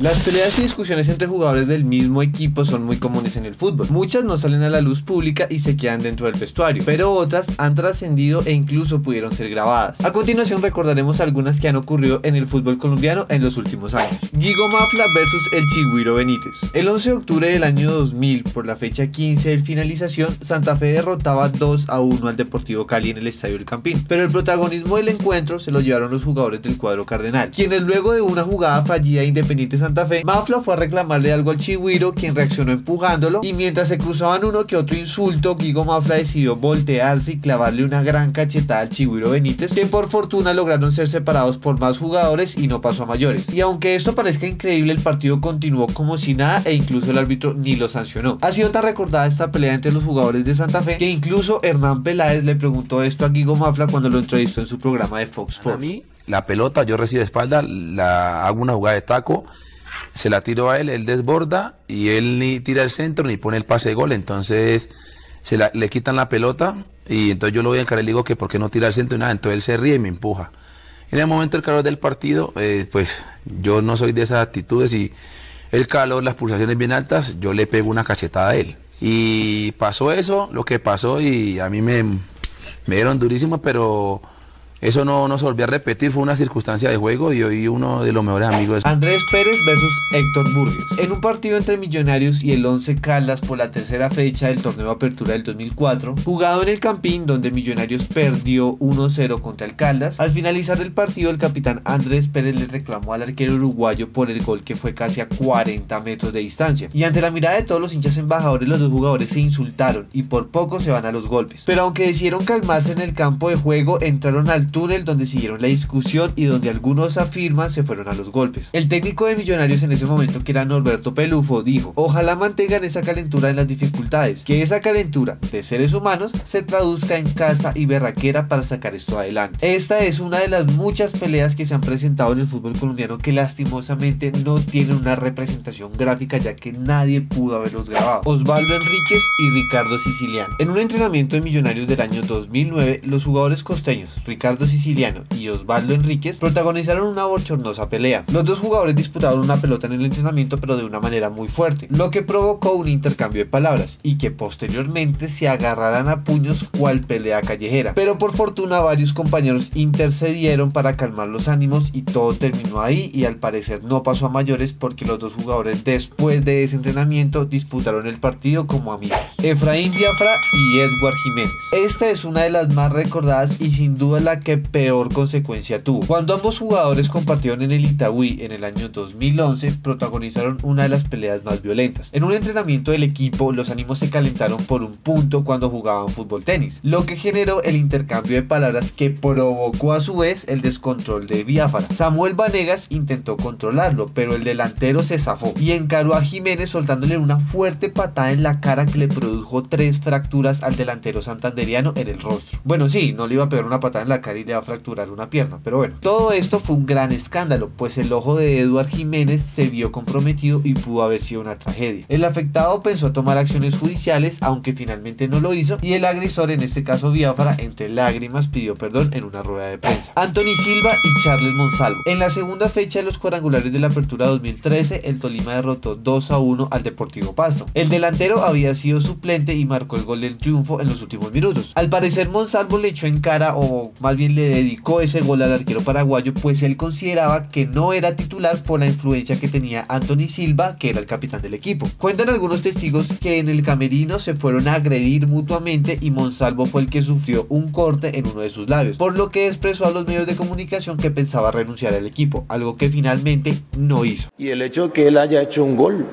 Las peleas y discusiones entre jugadores del mismo equipo son muy comunes en el fútbol. Muchas no salen a la luz pública y se quedan dentro del vestuario, pero otras han trascendido e incluso pudieron ser grabadas. A continuación recordaremos algunas que han ocurrido en el fútbol colombiano en los últimos años. Guigo Mafla versus el Chigüiro Benítez. El 11 de octubre del año 2000, por la fecha 15 de finalización, Santa Fe derrotaba 2 a 1 al Deportivo Cali en el Estadio del Campín. Pero el protagonismo del encuentro se lo llevaron los jugadores del cuadro cardenal, quienes luego de una jugada fallida Independiente Santa Fe, Mafla fue a reclamarle algo al Chigüiro, quien reaccionó empujándolo, y mientras se cruzaban uno que otro insulto, Guigo Mafla decidió voltearse y clavarle una gran cachetada al Chigüiro Benítez, que por fortuna lograron ser separados por más jugadores y no pasó a mayores. Y aunque esto parezca increíble, el partido continuó como si nada e incluso el árbitro ni lo sancionó. Ha sido tan recordada esta pelea entre los jugadores de Santa Fe que incluso Hernán Peláez le preguntó esto a Guigo Mafla cuando lo entrevistó en su programa de Fox Sports. A mí, la pelota, yo recibo de espalda, la hago una jugada de taco se la tiro a él, él desborda y él ni tira el centro ni pone el pase de gol, entonces se le quitan la pelota y entonces yo lo voy a encarar y le digo que por qué no tira el centro y nada, entonces él se ríe y me empuja. En el momento del calor del partido, eh, pues yo no soy de esas actitudes y el calor, las pulsaciones bien altas, yo le pego una cachetada a él. Y pasó eso, lo que pasó y a mí me, me dieron durísimo, pero eso no, no se volvió a repetir, fue una circunstancia de juego y hoy uno de los mejores amigos. Andrés Pérez versus Héctor Burgues. En un partido entre Millonarios y el 11 Caldas por la tercera fecha del torneo Apertura del 2004, jugado en el Campín donde Millonarios perdió 1-0 contra el Caldas, al finalizar el partido el capitán Andrés Pérez le reclamó al arquero uruguayo por el gol que fue casi a 40 metros de distancia. Y ante la mirada de todos los hinchas embajadores, los dos jugadores se insultaron y por poco se van a los golpes. Pero aunque decidieron calmarse en el campo de juego, entraron al túnel donde siguieron la discusión y donde algunos afirman se fueron a los golpes. El técnico de Millonarios en ese momento, que era Norberto Pelufo, dijo, ojalá mantengan esa calentura en las dificultades, que esa calentura de seres humanos se traduzca en casa y berraquera para sacar esto adelante. Esta es una de las muchas peleas que se han presentado en el fútbol colombiano que lastimosamente no tienen una representación gráfica ya que nadie pudo haberlos grabado. Osvaldo Enríquez y Ricardo Siciliano. En un entrenamiento de Millonarios del año 2009, los jugadores costeños Ricardo Siciliano y Osvaldo Enríquez protagonizaron una bochornosa pelea. Los dos jugadores disputaron una pelota en el entrenamiento pero de una manera muy fuerte, lo que provocó un intercambio de palabras y que posteriormente se agarraran a puños cual pelea callejera. Pero por fortuna varios compañeros intercedieron para calmar los ánimos y todo terminó ahí y al parecer no pasó a mayores porque los dos jugadores después de ese entrenamiento disputaron el partido como amigos. Efraín Biafra y Edward Jiménez. Esta es una de las más recordadas y sin duda la que peor consecuencia tuvo. Cuando ambos jugadores compartieron en el Itagüí en el año 2011, protagonizaron una de las peleas más violentas. En un entrenamiento del equipo, los ánimos se calentaron por un punto cuando jugaban fútbol tenis, lo que generó el intercambio de palabras que provocó a su vez el descontrol de Biafara. Samuel Vanegas intentó controlarlo, pero el delantero se zafó y encaró a Jiménez soltándole una fuerte patada en la cara que le produjo tres fracturas al delantero santanderiano en el rostro. Bueno, sí, no le iba a pegar una patada en la cara le va a fracturar una pierna. Pero bueno, todo esto fue un gran escándalo, pues el ojo de Eduard Jiménez se vio comprometido y pudo haber sido una tragedia. El afectado pensó tomar acciones judiciales, aunque finalmente no lo hizo, y el agresor, en este caso Biafra, entre lágrimas pidió perdón en una rueda de prensa. Anthony Silva y Charles Monsalvo. En la segunda fecha de los cuadrangulares de la apertura 2013, el Tolima derrotó 2 a 1 al Deportivo Pasto. El delantero había sido suplente y marcó el gol del triunfo en los últimos minutos. Al parecer Monsalvo le echó en cara, o más bien le dedicó ese gol al arquero paraguayo, pues él consideraba que no era titular por la influencia que tenía Anthony Silva, que era el capitán del equipo. Cuentan algunos testigos que en el camerino se fueron a agredir mutuamente y Monsalvo fue el que sufrió un corte en uno de sus labios, por lo que expresó a los medios de comunicación que pensaba renunciar al equipo, algo que finalmente no hizo. Y el hecho de que él haya hecho un gol,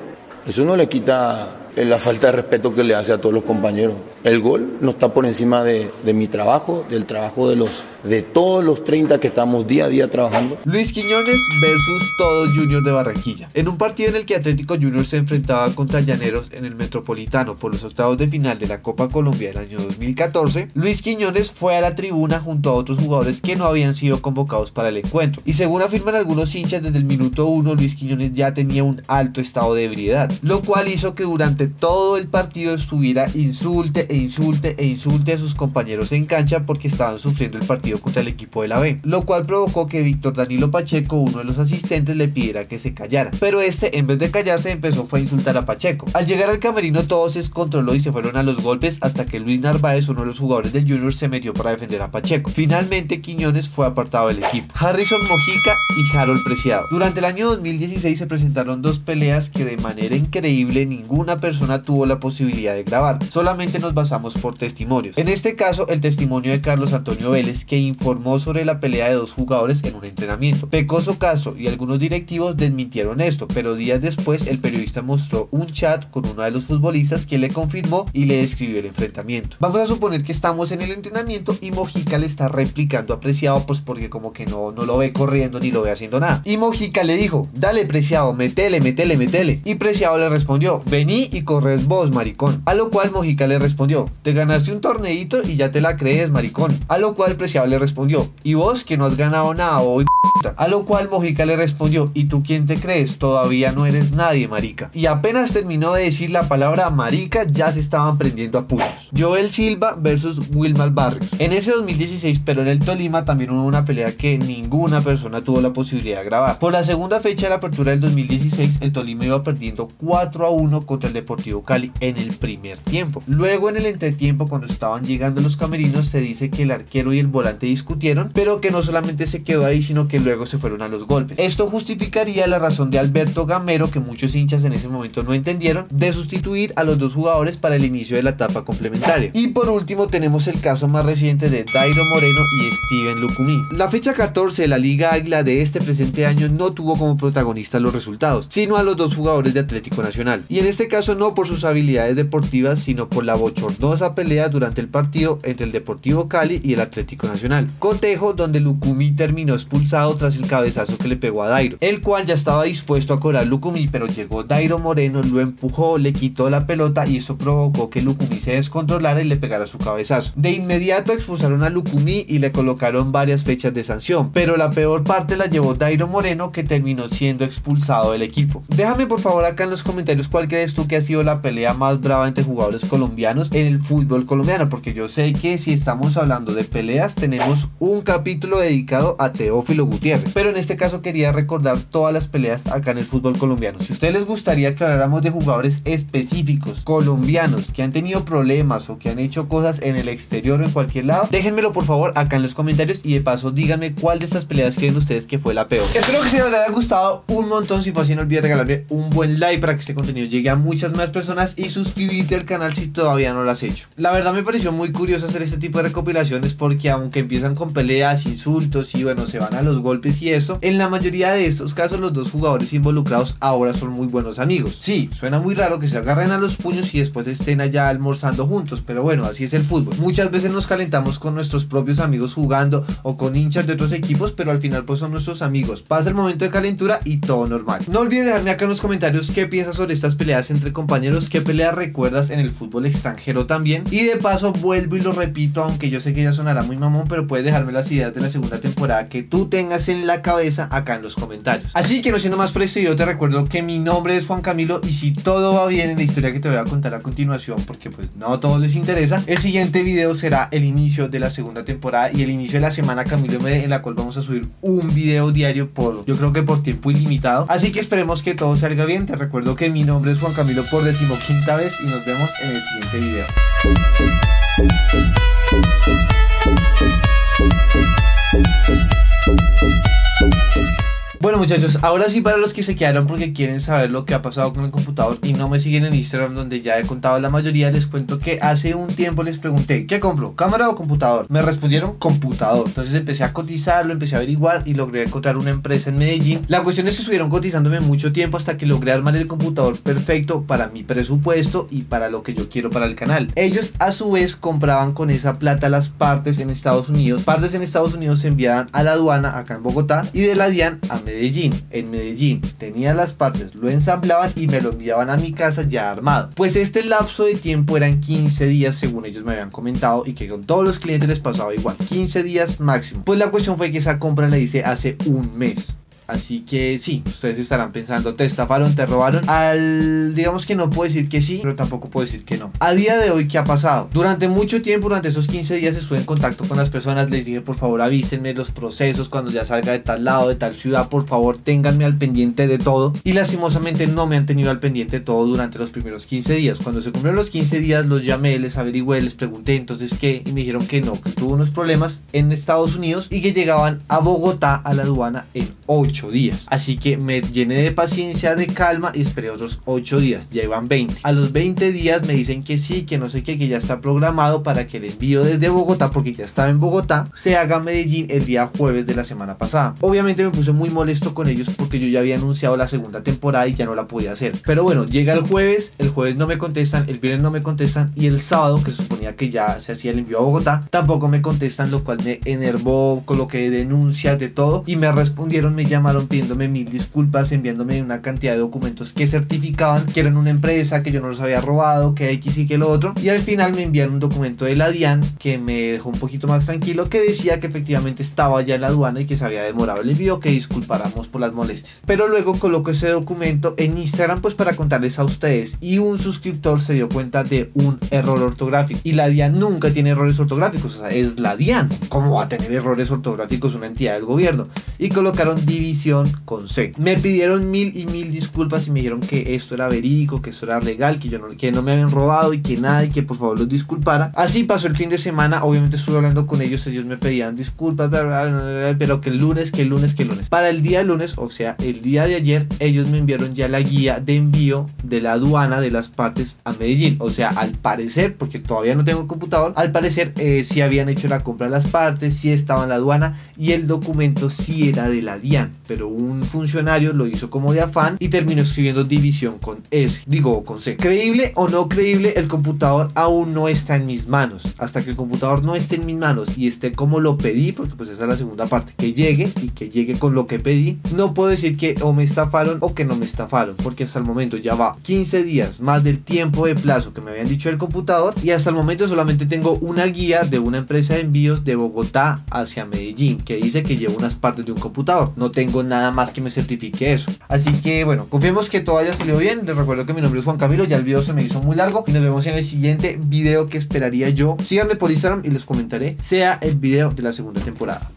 eso no le quita la falta de respeto que le hace a todos los compañeros. El gol no está por encima de, mi trabajo, del trabajo de los de todos los 30 que estamos día a día trabajando. Luis Quiñones versus Todos Junior de Barranquilla. En un partido en el que Atlético Junior se enfrentaba contra Llaneros en el Metropolitano por los octavos de final de la Copa Colombia del año 2014, Luis Quiñones fue a la tribuna junto a otros jugadores que no habían sido convocados para el encuentro. Y según afirman algunos hinchas, desde el minuto 1 Luis Quiñones ya tenía un alto estado de ebriedad, lo cual hizo que durante todo el partido estuviera insulte e insulte e insulte a sus compañeros en cancha porque estaban sufriendo el partido contra el equipo de la B, lo cual provocó que Víctor Danilo Pacheco, uno de los asistentes, le pidiera que se callara. Pero este, en vez de callarse, empezó a insultar a Pacheco. Al llegar al camerino todo se descontroló y se fueron a los golpes hasta que Luis Narváez, uno de los jugadores del Junior, se metió para defender a Pacheco. Finalmente Quiñones fue apartado del equipo. Harrison Mojica y Harold Preciado. Durante el año 2016 se presentaron dos peleas que de manera increíble ninguna persona tuvo la posibilidad de grabar. Solamente nos basamos por testimonios. En este caso, el testimonio de Carlos Antonio Vélez, que informó sobre la pelea de dos jugadores en un entrenamiento. Pecoso Caso y algunos directivos desmintieron esto, pero días después el periodista mostró un chat con uno de los futbolistas que le confirmó y le describió el enfrentamiento. Vamos a suponer que estamos en el entrenamiento y Mojica le está replicando a Preciado, pues porque como que no, no lo ve corriendo ni lo ve haciendo nada. Y Mojica le dijo, dale Preciado, metele, metele, metele. Y Preciado le respondió, vení y corres vos, maricón. A lo cual Mojica le respondió, te ganaste un torneito y ya te la crees, maricón. A lo cual Preciado le respondió, y vos que no has ganado nada hoy. A lo cual Mojica le respondió, ¿y tú quién te crees? Todavía no eres nadie, marica. Y apenas terminó de decir la palabra marica, ya se estaban prendiendo a puños. Joel Silva versus Wilmar Barrios. En ese 2016, pero en el Tolima también hubo una pelea que ninguna persona tuvo la posibilidad de grabar. Por la segunda fecha de la apertura del 2016, el Tolima iba perdiendo 4 a 1 contra el Deportivo Cali en el primer tiempo. Luego en el entretiempo, cuando estaban llegando los camerinos, se dice que el arquero y el volante discutieron, pero que no solamente se quedó ahí, sino que luego se fueron a los golpes. Esto justificaría la razón de Alberto Gamero, que muchos hinchas en ese momento no entendieron, de sustituir a los dos jugadores para el inicio de la etapa complementaria. Y por último tenemos el caso más reciente de Dairo Moreno y Steven Lucumí. La fecha 14 de la Liga Águila de este presente año no tuvo como protagonista los resultados, sino a los dos jugadores de Atlético Nacional. Y en este caso no por sus habilidades deportivas, sino por la bochornosa pelea durante el partido entre el Deportivo Cali y el Atlético Nacional. Cotejo donde Lucumí terminó expulsado tras el cabezazo que le pegó a Dairo, el cual ya estaba dispuesto a cobrar Lucumí, pero llegó Dairo Moreno, lo empujó, le quitó la pelota y eso provocó que Lucumí se descontrolara y le pegara su cabezazo. De inmediato expulsaron a Lucumí y le colocaron varias fechas de sanción, pero la peor parte la llevó Dairo Moreno que terminó siendo expulsado del equipo. Déjame por favor acá en los comentarios cuál crees tú que ha sido la pelea más brava entre jugadores colombianos en el fútbol colombiano, porque yo sé que si estamos hablando de peleas tenemos un capítulo dedicado a Teófilo Gutiérrez, pero en este caso quería recordar todas las peleas acá en el fútbol colombiano. Si a ustedes les gustaría que habláramos de jugadores específicos colombianos que han tenido problemas o que han hecho cosas en el exterior o en cualquier lado, déjenmelo por favor acá en los comentarios y de paso díganme cuál de estas peleas creen ustedes que fue la peor. Espero que se les haya gustado un montón. Si fue así, no olviden regalarme un buen like para que este contenido llegue a muchas más personas y suscribirte al canal si todavía no lo has hecho. La verdad me pareció muy curioso hacer este tipo de recopilaciones porque aunque empiezan con peleas, insultos y bueno, se van a los golpes y eso, en la mayoría de estos casos los dos jugadores involucrados ahora son muy buenos amigos. Sí, suena muy raro que se agarren a los puños y después estén allá almorzando juntos, pero bueno, así es el fútbol. Muchas veces nos calentamos con nuestros propios amigos jugando o con hinchas de otros equipos, pero al final pues son nuestros amigos. Pasa el momento de calentura y todo normal. No olvides dejarme acá en los comentarios qué piensas sobre estas peleas entre compañeros, qué peleas recuerdas en el fútbol extranjero también. Y de paso vuelvo y lo repito, aunque yo sé que ya sonará muy mamón, pero puedes dejarme las ideas de la segunda temporada que tú tengas en la cabeza acá en los comentarios. Así que no siendo más por esto, yo te recuerdo que mi nombre es Juan Camilo y si todo va bien en la historia que te voy a contar a continuación, porque pues no a todos les interesa, el siguiente video será el inicio de la segunda temporada y el inicio de la semana Camilo MD en la cual vamos a subir un video diario por, yo creo que por tiempo ilimitado. Así que esperemos que todo salga bien. Te recuerdo que mi nombre es Juan Camilo por decimoquinta vez y nos vemos en el siguiente video. Thank you. Bueno muchachos, ahora sí para los que se quedaron porque quieren saber lo que ha pasado con el computador y no me siguen en Instagram donde ya he contado la mayoría, les cuento que hace un tiempo les pregunté, ¿qué compro? ¿Cámara o computador? Me respondieron computador. Entonces empecé a cotizarlo, empecé a averiguar y logré encontrar una empresa en Medellín. La cuestión es que estuvieron cotizándome mucho tiempo hasta que logré armar el computador perfecto para mi presupuesto y para lo que yo quiero para el canal. Ellos a su vez compraban con esa plata las partes en Estados Unidos. Partes en Estados Unidos se enviaban a la aduana acá en Bogotá y de la DIAN a Medellín. En Medellín tenía las partes, lo ensamblaban y me lo enviaban a mi casa ya armado. Pues este lapso de tiempo eran 15 días según ellos me habían comentado y que con todos los clientes les pasaba igual, 15 días máximo. Pues la cuestión fue que esa compra la hice hace un mes. Así que sí, ustedes estarán pensando, te estafaron, te robaron. Al, digamos que no puedo decir que sí, pero tampoco puedo decir que no. A día de hoy, ¿qué ha pasado? Durante mucho tiempo, durante esos 15 días estuve en contacto con las personas, les dije, por favor, avísenme los procesos cuando ya salga de tal lado, de tal ciudad, por favor, ténganme al pendiente de todo. Y lastimosamente no me han tenido al pendiente de todo durante los primeros 15 días. Cuando se cumplieron los 15 días, los llamé, les averigüé, les pregunté entonces qué, y me dijeron que no, que tuvo unos problemas en Estados Unidos y que llegaban a Bogotá a la aduana en 8 días. Así que me llené de paciencia, de calma y esperé otros 8 días. Ya iban 20. A los 20 días me dicen que sí, que no sé qué, que ya está programado para que el envío desde Bogotá, porque ya estaba en Bogotá, se haga a Medellín el día jueves de la semana pasada. Obviamente me puse muy molesto con ellos porque yo ya había anunciado la segunda temporada y ya no la podía hacer. Pero bueno, llega el jueves, el jueves no me contestan, el viernes no me contestan y el sábado, que se suponía que ya se hacía el envío a Bogotá, tampoco me contestan, lo cual me enervó, coloqué denuncias de todo y me respondieron, me llamaron pidiéndome mil disculpas, enviándome una cantidad de documentos que certificaban que eran una empresa, que yo no los había robado, que X y que lo otro. Y al final me enviaron un documento de la DIAN que me dejó un poquito más tranquilo, que decía que efectivamente estaba ya en la aduana y que se había demorado el envío, que disculpáramos por las molestias. Pero luego coloco ese documento en Instagram pues para contarles a ustedes y un suscriptor se dio cuenta de un error ortográfico y la DIAN nunca tiene errores ortográficos, o sea, es la DIAN. ¿Cómo va a tener errores ortográficos una entidad del gobierno? Y colocaron división con C. Me pidieron mil y mil disculpas y me dijeron que esto era verídico, que esto era legal, que yo no, que no me habían robado y que nada y que por favor los disculpara. Así pasó el fin de semana, obviamente estuve hablando con ellos, ellos me pedían disculpas, pero que el lunes, que el lunes, que el lunes. Para el día lunes, o sea, el día de ayer, ellos me enviaron ya la guía de envío de la aduana de las partes a Medellín. O sea, al parecer, porque todavía no tengo el computador, al parecer eh, sí habían hecho la compra de las partes, sí estaba en la aduana y el documento sí era de la DIAN, pero un funcionario lo hizo como de afán y terminó escribiendo división con S, digo con C. Creíble o no creíble, el computador aún no está en mis manos. Hasta que el computador no esté en mis manos y esté como lo pedí, porque pues esa es la segunda parte, que llegue y que llegue con lo que pedí, no puedo decir que o me estafaron o que no me estafaron, porque hasta el momento ya va 15 días más del tiempo de plazo que me habían dicho el computador y hasta el momento solamente tengo una guía de una empresa de envíos de Bogotá hacia Medellín que dice que lleva unas partes de un computador. No nada más que me certifique eso. Así que bueno, confiemos que todo haya salido bien. Les recuerdo que mi nombre es Juan Camilo, ya el video se me hizo muy largo y nos vemos en el siguiente video que esperaría yo. Síganme por Instagram y les comentaré, sea el video de la segunda temporada.